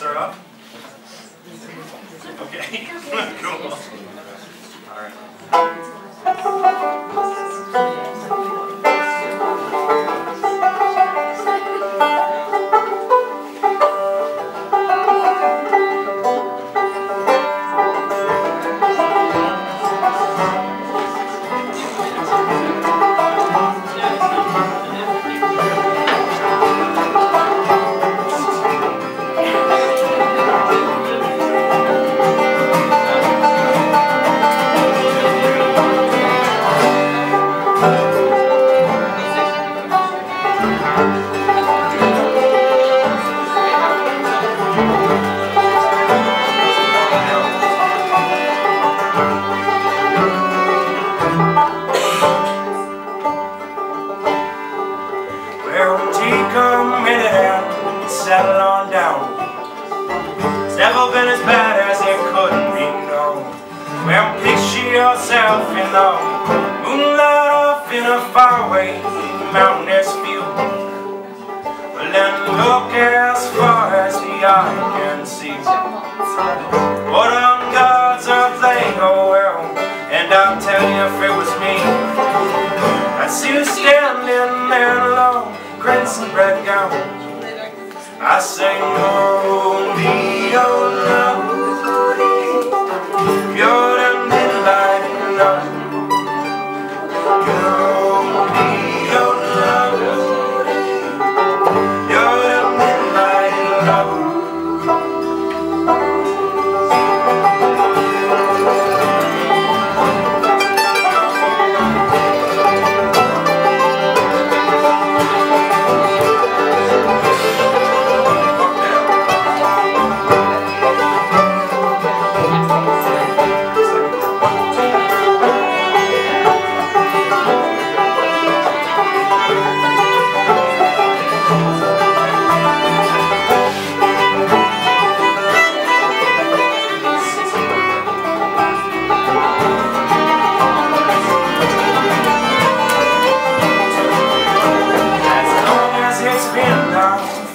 start off. Okay, cool. All settle on down. It's never been as bad as it could be known. Well, picture yourself in the moonlight off in a faraway mountainous view. Well, then look as far as the eye can see. What crimson red gown. I sing only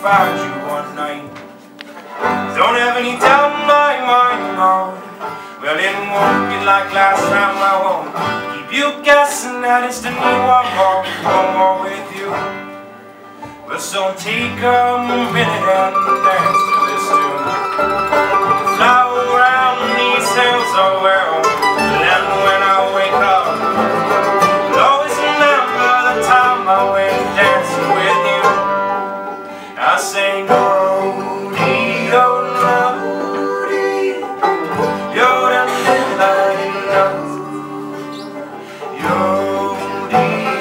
find you one night. Don't have any doubt in my mind, no. Well, it won't be like last time, I won't Keep you guessing that it's the new one more, one more with you. Well, so take a minute and dance Yodie,